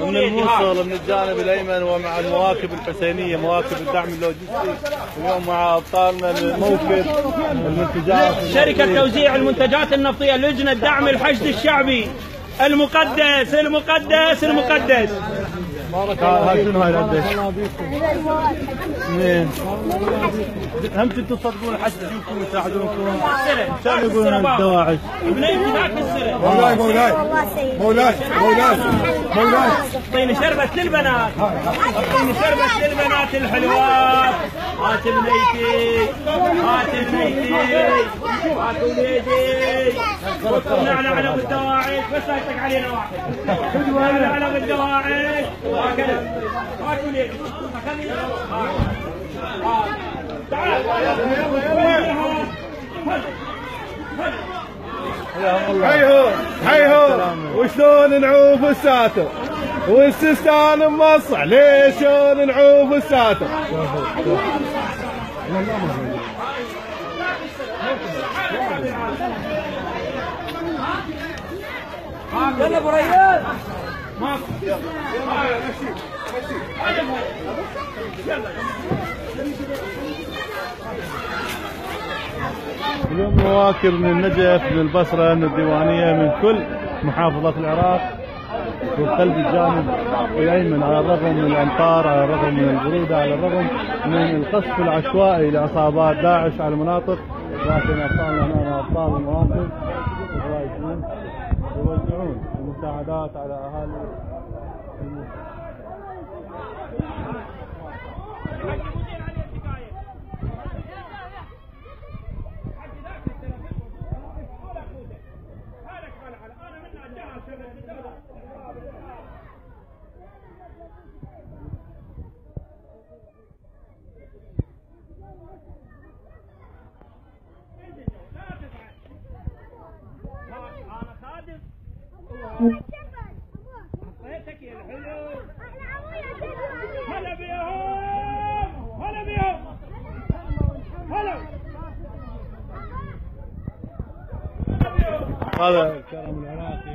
من الموصل من الجانب الأيمن ومع المواكب الحسينية مواكب الدعم اللوجستي. اليوم مع أبطالنا الموكب المنتجات شركة توزيع المنتجات النفطية لجنة دعم الحشد الشعبي المقدس المقدس المقدس. هاي شنو هاي؟ اثنين هم تصدقون حد يجيكم يساعدونكم؟ كانوا يقولون الدواعش؟ مولاي مولاي مولاي مولاي مولاي. اعطيني شربة للبنات. اعطيني شربة للبنات الحلوات هات الميتي هات الميتي هات وليدي نعنع بالدواعش بس لا يطق علينا واحد نعنع بالدواعش وهكذا هات وليدي خلينا هات. تعال هيهو هيهو وشلون نعوف الساتر والسستان مصع ليش نعوف الساتر؟ يلا ابو اليوم مواكب من النجف من البصرة من الديوانية من كل محافظات العراق. وقلب الجانب الأيمن على الرغم من الأمطار على الرغم من البرودة على الرغم من القصف العشوائي لاصابات داعش على المناطق. لكن ابطالنا هنا ابطال المواقف الرائدين يوزعون المساعدات على أهالي هذا الكرم العراقي